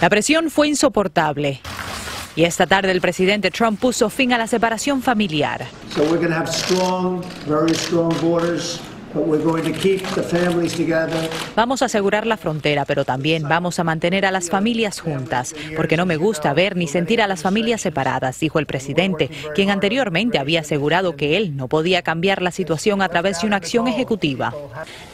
La presión fue insoportable. Y esta tarde el presidente Trump puso fin a la separación familiar. So we're going to have strong, very strong borders, Vamos a asegurar la frontera, pero también vamos a mantener a las familias juntas, porque no me gusta ver ni sentir a las familias separadas, dijo el presidente, quien anteriormente había asegurado que él no podía cambiar la situación a través de una acción ejecutiva.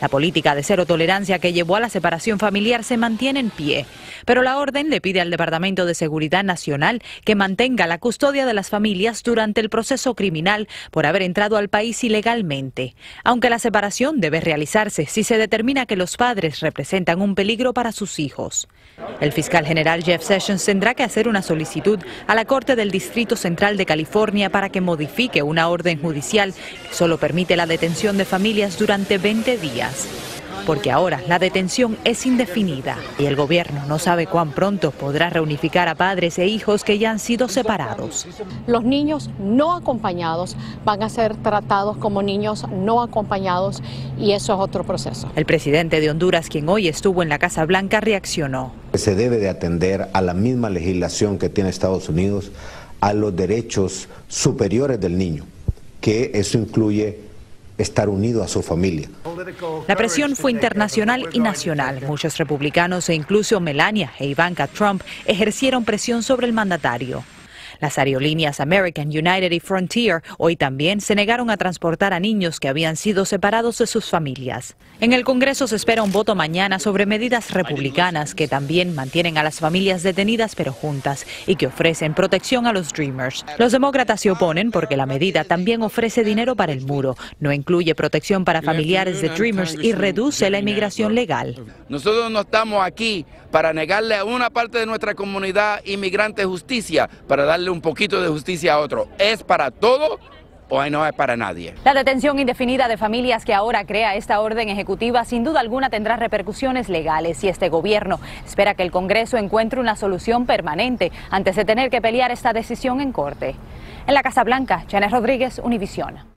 La política de cero tolerancia que llevó a la separación familiar se mantiene en pie, pero la orden le pide al Departamento de Seguridad Nacional que mantenga la custodia de las familias durante el proceso criminal por haber entrado al país ilegalmente, aunque la separación debe realizarse si se determina que los padres representan un peligro para sus hijos. El fiscal general Jeff Sessions tendrá que hacer una solicitud a la Corte del Distrito Central de California para que modifique una orden judicial que solo permite la detención de familias durante 20 días porque ahora la detención es indefinida y el gobierno no sabe cuán pronto podrá reunificar a padres e hijos que ya han sido separados. Los niños no acompañados van a ser tratados como niños no acompañados y eso es otro proceso. El presidente de Honduras, quien hoy estuvo en la Casa Blanca, reaccionó. Se debe de atender a la misma legislación que tiene Estados Unidos, a los derechos superiores del niño, que eso incluye estar unido a su familia. La presión fue internacional y nacional. Muchos republicanos e incluso Melania e Ivanka Trump ejercieron presión sobre el mandatario. Las aerolíneas American, United y Frontier hoy también se negaron a transportar a niños que habían sido separados de sus familias. En el Congreso se espera un voto mañana sobre medidas republicanas que también mantienen a las familias detenidas pero juntas y que ofrecen protección a los Dreamers. Los demócratas se oponen porque la medida también ofrece dinero para el muro, no incluye protección para familiares de Dreamers y reduce la inmigración legal. Nosotros no estamos aquí para negarle a una parte de nuestra comunidad inmigrante justicia, para darle un poquito de justicia a otro. ¿Es para todo o no es para nadie. La detención indefinida de familias que ahora crea esta orden ejecutiva sin duda alguna tendrá repercusiones legales y este gobierno espera que el Congreso encuentre una solución permanente antes de tener que pelear esta decisión en corte. En la Casa Blanca, Janet Rodríguez, Univisión.